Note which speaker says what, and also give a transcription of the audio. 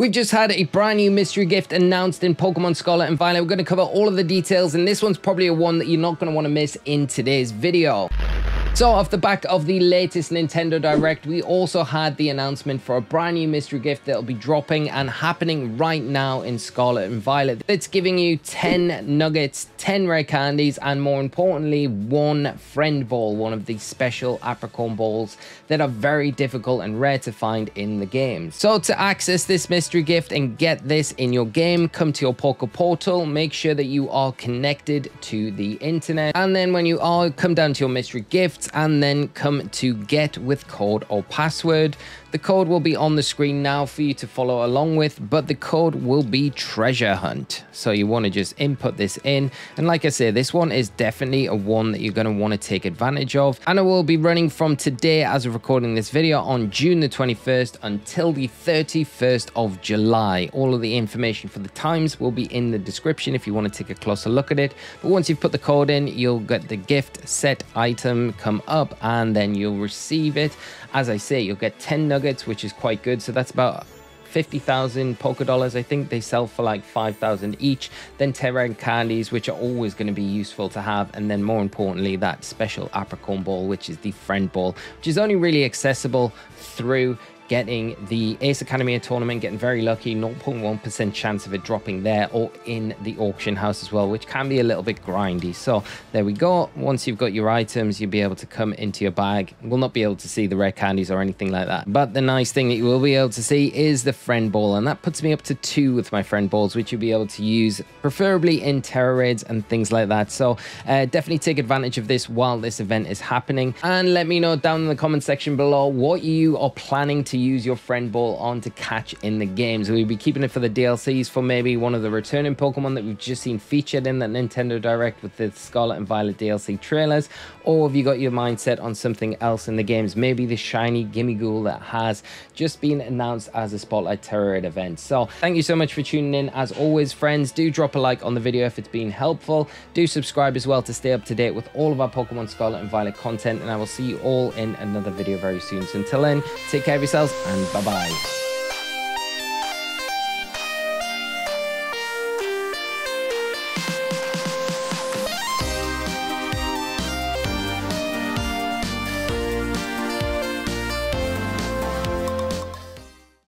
Speaker 1: We've just had a brand new mystery gift announced in Pokemon Scarlet and Violet. We're going to cover all of the details, and this one's probably a one that you're not going to want to miss in today's video. So off the back of the latest Nintendo Direct, we also had the announcement for a brand new mystery gift that'll be dropping and happening right now in Scarlet and Violet. It's giving you 10 nuggets, 10 rare candies, and more importantly, one friend ball, one of the special apricorn balls that are very difficult and rare to find in the game. So to access this mystery gift and get this in your game, come to your Poke Portal, make sure that you are connected to the internet, and then when you are, come down to your mystery gift, and then come to get with code or password. The code will be on the screen now for you to follow along with, but the code will be treasure hunt. So you want to just input this in. And like I say, this one is definitely a one that you're going to want to take advantage of. And it will be running from today as of recording this video on June the 21st until the 31st of July. All of the information for the times will be in the description if you want to take a closer look at it. But once you've put the code in, you'll get the gift set item come up and then you'll receive it. As I say, you'll get 10 nuggets, which is quite good. So that's about 50,000 Poké Dollars. I think they sell for like 5,000 each. Then ten rare candies, which are always going to be useful to have. And then more importantly, that special apricorn ball, which is the friend ball, which is only really accessible through getting the Ace Academia tournament, getting very lucky, 0.1% chance of it dropping there or in the auction house as well, which can be a little bit grindy. So there we go. Once you've got your items, you'll be able to come into your bag. We'll not be able to see the rare candies or anything like that. But the nice thing that you will be able to see is the friend ball. And that puts me up to two with my friend balls, which you'll be able to use preferably in Tera raids and things like that. So uh, definitely take advantage of this while this event is happening. And let me know down in the comment section below what you are planning to use your friend ball on to catch in the games. We'll be keeping it for the DLCs for maybe one of the returning Pokemon that we've just seen featured in that Nintendo Direct with the Scarlet and Violet DLC trailers. Or have you got your mindset on something else in the games? Maybe the shiny Gimmighoul that has just been announced as a Spotlight Tera Raid event. So thank you so much for tuning in. As always, friends, do drop a like on the video if it's been helpful. Do subscribe as well to stay up to date with all of our Pokemon Scarlet and Violet content. And I will see you all in another video very soon. So until then, take care of yourselves and bye bye.